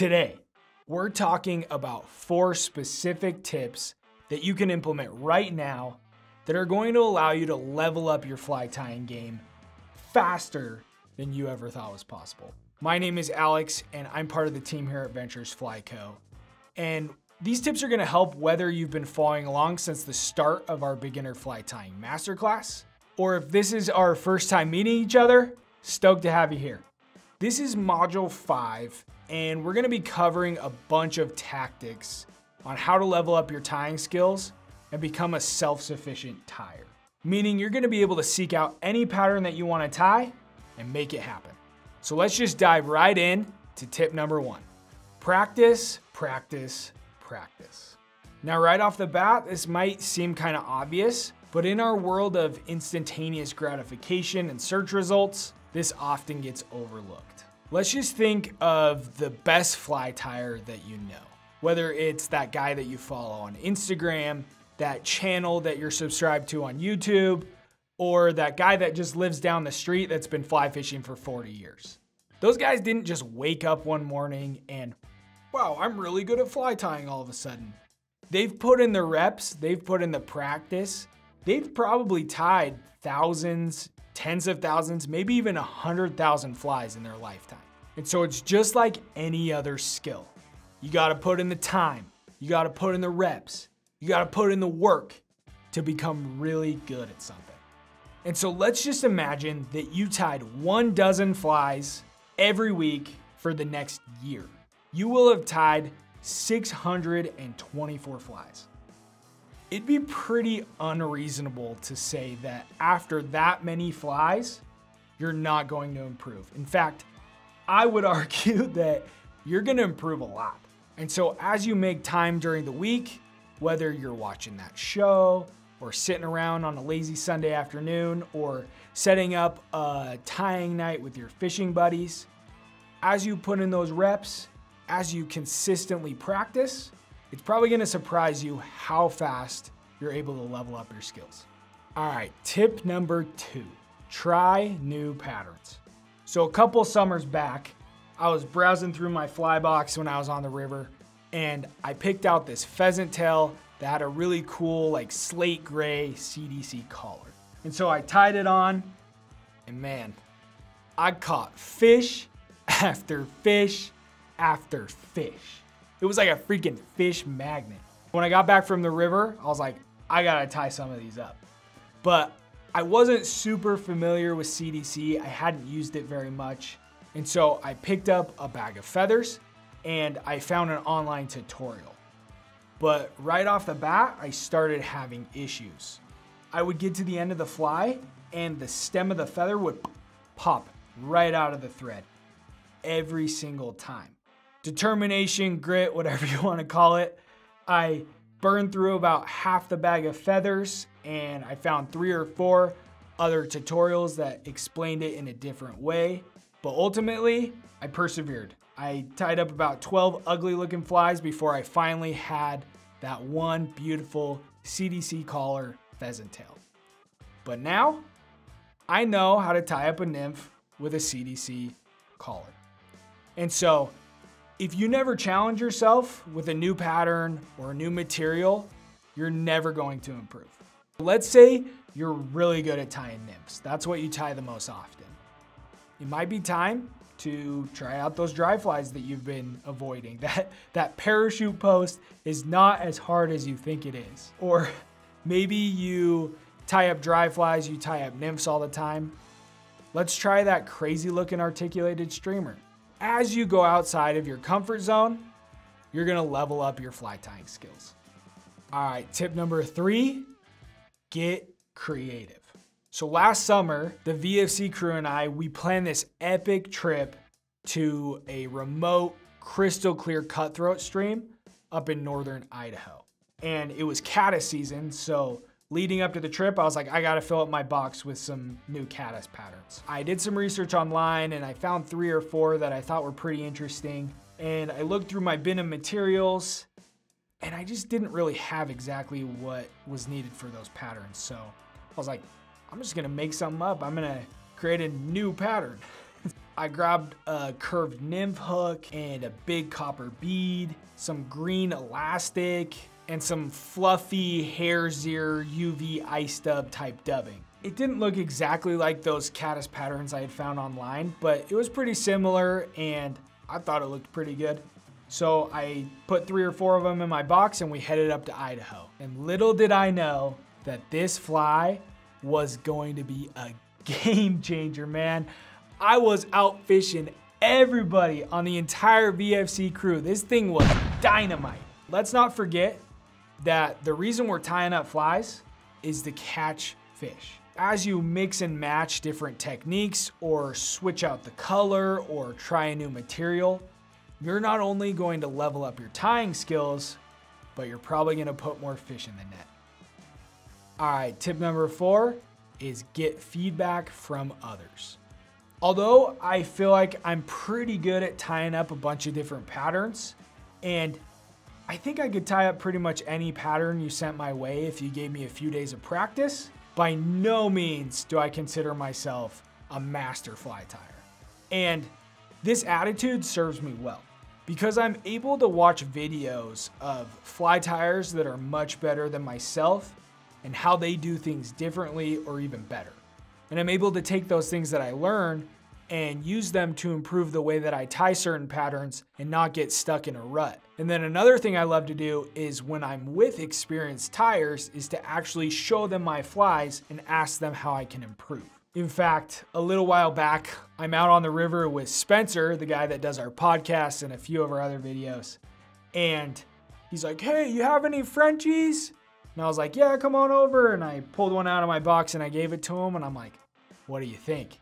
Today, we're talking about four specific tips that you can implement right now that are going to allow you to level up your fly tying game faster than you ever thought was possible. My name is Alex, and I'm part of the team here at Ventures Fly Co. And these tips are gonna help whether you've been following along since the start of our beginner fly tying masterclass, or if this is our first time meeting each other, stoked to have you here. This is module five, and we're gonna be covering a bunch of tactics on how to level up your tying skills and become a self-sufficient tyer. Meaning you're gonna be able to seek out any pattern that you wanna tie and make it happen. So let's just dive right in to tip number one. Practice, practice, practice. Now, right off the bat, this might seem kind of obvious, but in our world of instantaneous gratification and search results, this often gets overlooked. Let's just think of the best fly tyer that you know. Whether it's that guy that you follow on Instagram, that channel that you're subscribed to on YouTube, or that guy that just lives down the street that's been fly fishing for 40 years. Those guys didn't just wake up one morning and, wow, I'm really good at fly tying all of a sudden. They've put in the reps, they've put in the practice, they've probably tied thousands, tens of thousands, maybe even a hundred thousand flies in their lifetime. And so it's just like any other skill. You gotta put in the time, you gotta put in the reps, you gotta put in the work to become really good at something. And so let's just imagine that you tied one dozen flies every week for the next year. You will have tied 624 flies. It'd be pretty unreasonable to say that after that many flies, you're not going to improve. In fact, I would argue that you're gonna improve a lot. And so as you make time during the week, whether you're watching that show or sitting around on a lazy Sunday afternoon or setting up a tying night with your fishing buddies, as you put in those reps, as you consistently practice, it's probably gonna surprise you how fast you're able to level up your skills. All right, tip number two, try new patterns. So a couple summers back, I was browsing through my fly box when I was on the river and I picked out this pheasant tail that had a really cool like slate gray CDC collar. And so I tied it on and man, I caught fish after fish after fish. It was like a freaking fish magnet. When I got back from the river, I was like, I gotta tie some of these up. But I wasn't super familiar with CDC. I hadn't used it very much. And so I picked up a bag of feathers and I found an online tutorial. But right off the bat, I started having issues. I would get to the end of the fly and the stem of the feather would pop right out of the thread every single time. Determination, grit, whatever you want to call it. I burned through about half the bag of feathers and I found three or four other tutorials that explained it in a different way. But ultimately, I persevered. I tied up about 12 ugly looking flies before I finally had that one beautiful CDC collar pheasant tail. But now, I know how to tie up a nymph with a CDC collar. And so, if you never challenge yourself with a new pattern or a new material, you're never going to improve. Let's say you're really good at tying nymphs. That's what you tie the most often. It might be time to try out those dry flies that you've been avoiding. That, that parachute post is not as hard as you think it is. Or maybe you tie up dry flies, you tie up nymphs all the time. Let's try that crazy looking articulated streamer. As you go outside of your comfort zone, you're gonna level up your fly tying skills. All right, tip number three, get creative. So last summer, the VFC crew and I, we planned this epic trip to a remote, crystal clear cutthroat stream up in northern Idaho. And it was caddis season, so leading up to the trip, I was like, I gotta fill up my box with some new caddis patterns. I did some research online and I found three or four that I thought were pretty interesting. And I looked through my bin of materials and I just didn't really have exactly what was needed for those patterns. So I was like, I'm just gonna make something up. I'm gonna create a new pattern. I grabbed a curved nymph hook and a big copper bead, some green elastic, and some fluffy hare's ear UV ice dub type dubbing. It didn't look exactly like those caddis patterns I had found online, but it was pretty similar and I thought it looked pretty good. So I put three or four of them in my box and we headed up to Idaho. And little did I know that this fly was going to be a game changer, man. I was out fishing everybody on the entire VFC crew. This thing was dynamite. Let's not forget that the reason we're tying up flies is to catch fish. As you mix and match different techniques or switch out the color or try a new material, you're not only going to level up your tying skills, but you're probably gonna put more fish in the net. All right, tip number four is get feedback from others. Although I feel like I'm pretty good at tying up a bunch of different patterns, and I think I could tie up pretty much any pattern you sent my way if you gave me a few days of practice. By no means do I consider myself a master fly tyer. And this attitude serves me well because I'm able to watch videos of fly tyers that are much better than myself and how they do things differently or even better. And I'm able to take those things that I learn and use them to improve the way that I tie certain patterns and not get stuck in a rut. And then another thing I love to do is when I'm with experienced tyers is to actually show them my flies and ask them how I can improve. In fact, a little while back, I'm out on the river with Spencer, the guy that does our podcast and a few of our other videos. And he's like, hey, you have any Frenchies? And I was like, yeah, come on over. And I pulled one out of my box and I gave it to him. And I'm like, what do you think?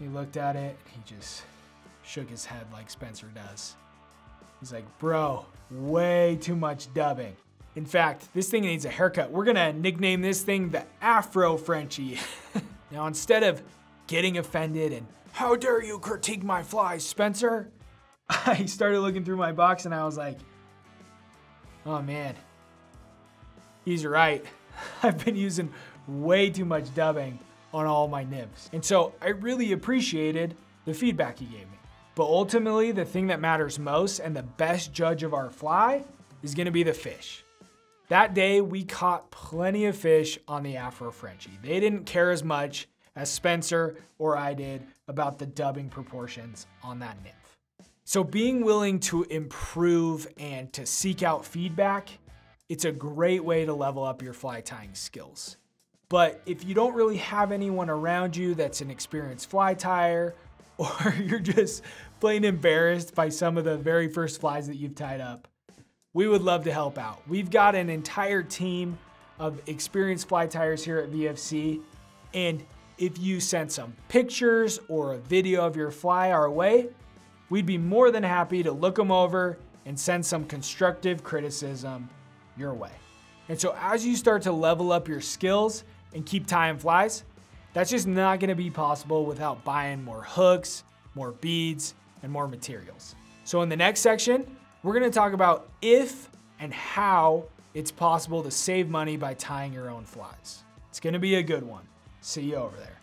He looked at it, he just shook his head like Spencer does. He's like, bro, way too much dubbing. In fact, this thing needs a haircut. We're gonna nickname this thing the Afro Frenchie. now, instead of getting offended and how dare you critique my flies, Spencer? I started looking through my box and I was like, oh man, he's right. I've been using way too much dubbing on all my nymphs. And so I really appreciated the feedback he gave me. But ultimately, the thing that matters most and the best judge of our fly is gonna be the fish. That day, we caught plenty of fish on the Afro Frenchie. They didn't care as much as Spencer or I did about the dubbing proportions on that nymph. So being willing to improve and to seek out feedback, it's a great way to level up your fly tying skills. But if you don't really have anyone around you that's an experienced fly tyer, or you're just plain embarrassed by some of the very first flies that you've tied up, we would love to help out. We've got an entire team of experienced fly tyers here at VFC. And if you sent some pictures or a video of your fly our way, we'd be more than happy to look them over and send some constructive criticism your way. And so as you start to level up your skills and keep tying flies, that's just not gonna be possible without buying more hooks, more beads, and more materials. So in the next section, we're gonna talk about if and how it's possible to save money by tying your own flies. It's gonna be a good one. See you over there.